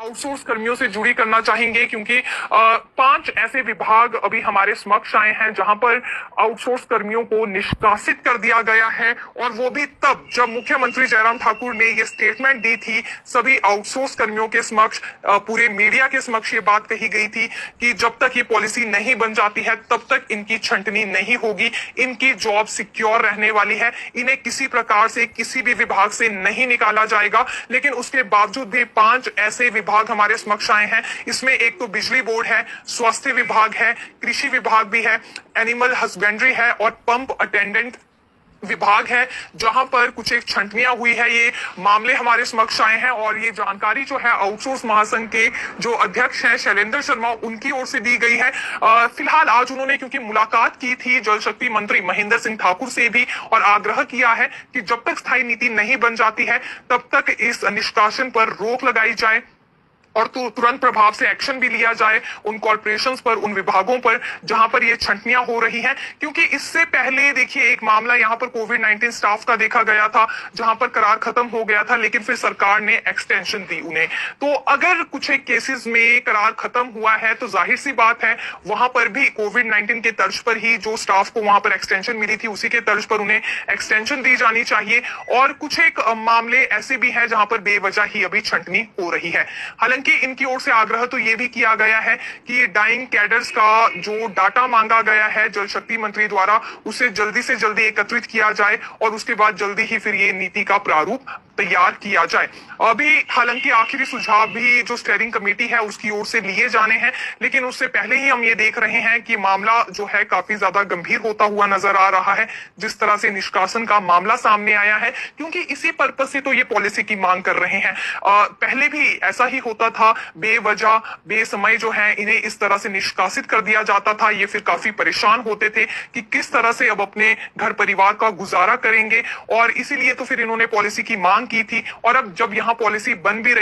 Outsource कर्मियों से जुड़ी करना चाहेंगे, क्योंकि पाँच ऐसे विभाग अभी हमारे समक्ष आए हैं, जहाँ पर आउटसोर्स कर्मियों को निष्कासित कर दिया गया है, और वो भी तब जब मुख्यमंत्री जयराम ठाकुर ने ये स्टेटमेंट दी थी, सभी आउटसोर्स कर्मियों के समक्ष पूरे मीडिया के समक्ष ये बात कही गई थी कि जब तक ये पॉलिसी नहीं बन जाती है, तब तक इनकी छंटनी नहीं होगी, इनकी जॉब सिक्योर रहने वाली है, इन्हें किसी प्रकार से किसी भी विभाग से नहीं निकाला जाएगा, लेकिन उसके बावजूद भी पाँच ऐसे विभाग हमारे समक्ष आए हैं। इसमें एक तो बिजली बोर्ड है, स्वास्थ्य विभाग है, कृषि विभाग भी है, एनिमल हस्बेंड्री है और पंप अटेंडेंट विभाग है, जहाँ पर कुछ एक छंटनियाँ हुई है। ये मामले हमारे समक्ष आए हैं और ये जानकारी जो है आउटसोर्स महासंघ के जो अध्यक्ष हैं, शैलेंद्र शर्मा, उनकी ओर से दी गई है। फ़िलहाल आज उन्होंने क्योंकि मुलाकात की थी, जल शक्ति मंत्री महेंद्र सिंह ठाकुर से भी और आग्रह किया है कि जब तक स्थायी नीति नहीं बन जाती है, तब तक इस निष्कासन पर रोक लगाई जाए। और तु, तुरंत प्रभाव से एक्शन भी लिया जाए उन कॉर्पोरेशन पर उन विभागों पर जहाँ पर ये छंटनियाँ हो रही हैं। क्योंकि इससे पहले देखिए एक मामला यहाँ पर कोविड 19 स्टाफ का देखा गया था जहाँ पर करार खत्म हो गया था लेकिन फिर सरकार ने एक्सटेंशन दी उन्हें। तो अगर कुछ एक केसेस में करार खत्म हुआ है तो ज़ाहिर सी बात है वहाँ पर भी कोविड 19 के तर्ज पर ही जो स्टाफ को वहाँ पर एक्सटेंशन मिली थी उसी के तर्ज पर उन्हें एक्सटेंशन दी जानी चाहिए। और कुछ एक मामले ऐसे भी हैं जहाँ पर बेवजह ही अभी छंटनी हो रही है। हालाँकि इनकी ओर से आग्रह तो ये भी किया गया है कि डाइंग कैडर्स का जो डाटा मांगा गया है जल शक्ति मंत्री द्वारा, उसे जल्दी से जल्दी एकत्रित किया जाए और उसके बाद जल्दी ही फिर ये नीति का प्रारूप तैयार किया जाए। अभी हालाँकि आखिरी सुझाव भी जो स्टेयरिंग कमेटी है उसकी ओर से लिए जाने हैं लेकिन उससे पहले ही हम ये देख रहे हैं कि मामला जो है काफ़ी ज़्यादा गंभीर होता हुआ नज़र आ रहा है जिस तरह से निष्कासन का मामला सामने आया है क्योंकि इसी पर्पज से तो ये पॉलिसी की मांग कर रहे हैं। अ, पहले भी ऐसा ही होता था बेवजह बेसमय जो है इन्हें इस तरह से निष्कासित कर दिया जाता था। ये फिर काफ़ी परेशान होते थे कि किस तरह से अब अपने घर परिवार का गुजारा करेंगे और इसीलिए तो फिर इन्होंने पॉलिसी की मांग की थी और अब जब यहाँ पॉलिसी बन भी रही